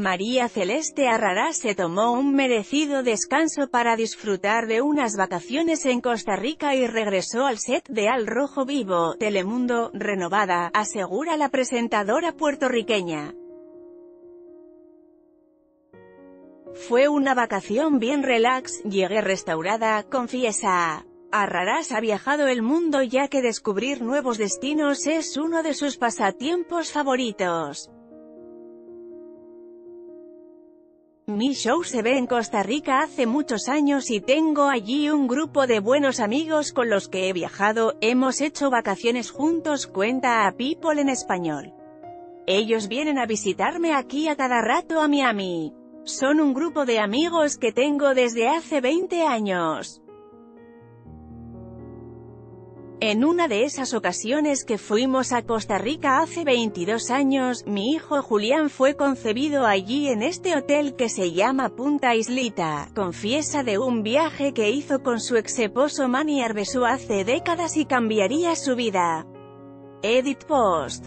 María Celeste Arrará se tomó un merecido descanso para disfrutar de unas vacaciones en Costa Rica y regresó al set de Al Rojo Vivo, Telemundo, renovada, asegura la presentadora puertorriqueña. Fue una vacación bien relax, llegué restaurada, confiesa. Arrarás ha viajado el mundo ya que descubrir nuevos destinos es uno de sus pasatiempos favoritos. Mi show se ve en Costa Rica hace muchos años y tengo allí un grupo de buenos amigos con los que he viajado, hemos hecho vacaciones juntos, cuenta a People en español. Ellos vienen a visitarme aquí a cada rato a Miami. Son un grupo de amigos que tengo desde hace 20 años. En una de esas ocasiones que fuimos a Costa Rica hace 22 años, mi hijo Julián fue concebido allí en este hotel que se llama Punta Islita, confiesa de un viaje que hizo con su ex esposo Manny Arbesu hace décadas y cambiaría su vida. Edit Post.